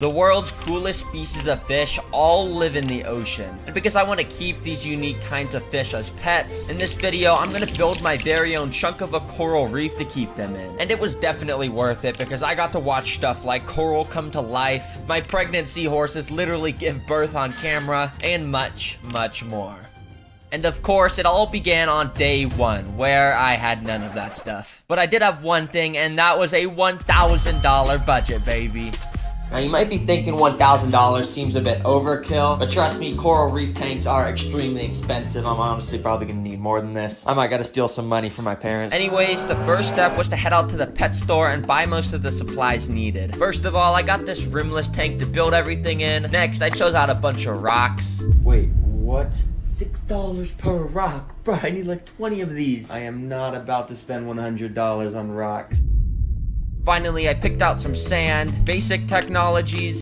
The world's coolest species of fish all live in the ocean. And because I want to keep these unique kinds of fish as pets, in this video, I'm going to build my very own chunk of a coral reef to keep them in. And it was definitely worth it because I got to watch stuff like coral come to life, my pregnant seahorses literally give birth on camera, and much, much more. And of course, it all began on day one, where I had none of that stuff. But I did have one thing, and that was a $1,000 budget, baby. Now you might be thinking $1,000 seems a bit overkill, but trust me, coral reef tanks are extremely expensive. I'm honestly probably gonna need more than this. I might gotta steal some money from my parents. Anyways, the first step was to head out to the pet store and buy most of the supplies needed. First of all, I got this rimless tank to build everything in. Next, I chose out a bunch of rocks. Wait, what? Six dollars per rock. Bro, I need like 20 of these. I am not about to spend $100 on rocks. Finally, I picked out some sand, basic technologies,